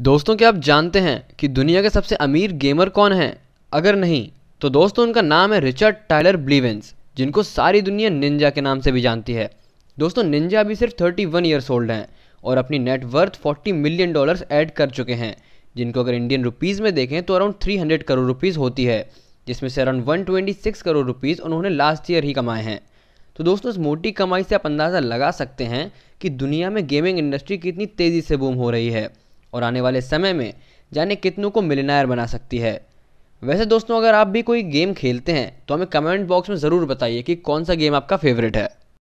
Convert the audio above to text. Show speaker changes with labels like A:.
A: दोस्तों, क्या आप जानते हैं कि दुनिया के सबसे अमीर गेमर कौन हैं? अगर नहीं तो दोस्तों, उनका नाम है रिचर्ड टाइलर ब्लीवेंस, जिनको सारी दुनिया निंजा के नाम से भी जानती है। दोस्तों, निंजा अभी सिर्फ़ 31 वन ईयर्स ओल्ड हैं और अपनी नेटवर्थ 40 मिलियन डॉलर्स ऐड कर चुके हैं। जिनको अगर इंडियन रुपीज़ में देखें तो अराउंड 300 करोड़ रुपीज़ होती है, जिसमें से अराउंड 126 करोड़ रुपीज़ उन्होंने लास्ट ईयर ही कमाए हैं। तो दोस्तों, इस मोटी कमाई से आप अंदाज़ा लगा सकते हैं कि दुनिया में गेमिंग इंडस्ट्री कितनी तेज़ी से बूम हो रही है। और आने वाले समय में जाने कितनों को मिलनायर बना सकती है। वैसे दोस्तों, अगर आप भी कोई गेम खेलते हैं तो हमें कमेंट बॉक्स में ज़रूर बताइए कि कौन सा गेम आपका फेवरेट है।